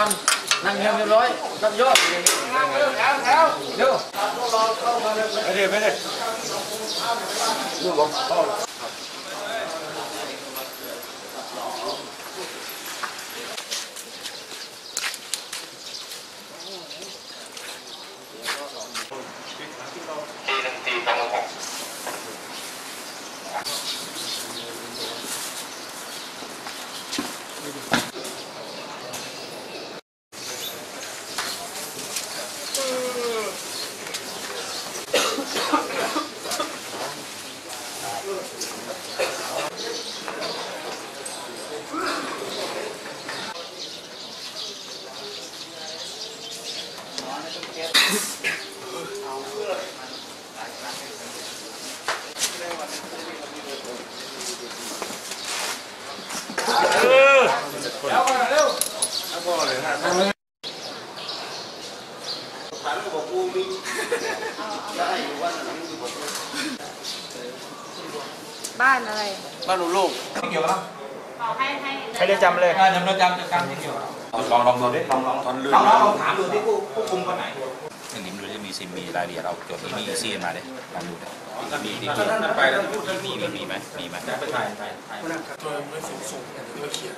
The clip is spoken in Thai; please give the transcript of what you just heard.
นั่งเงียบเรียบร้อยรับยอดเร็วแถวเร็วไปเดี๋ยวไปเดี๋ยวดูผม บ้านอะไร บ้านหนูลูกไม่เกี่ยวกับให้ให้ใครเรียนจำเลยการจำเราจำจะการไม่เกี่ยวลองลองดูดิลองลองตอนลื่นลองลองลองถามดูที่ผู้ผู้ ซิมมีรายละเอียดเราจดมีอีซี่มาเลยลองดูดิมีมีไปแล้วพูดมีมีมีไหมมีไหมไปถ่ายถ่ายถ่ายตัวไม่สูงสูงเนี่ยเดี๋ยวเขียน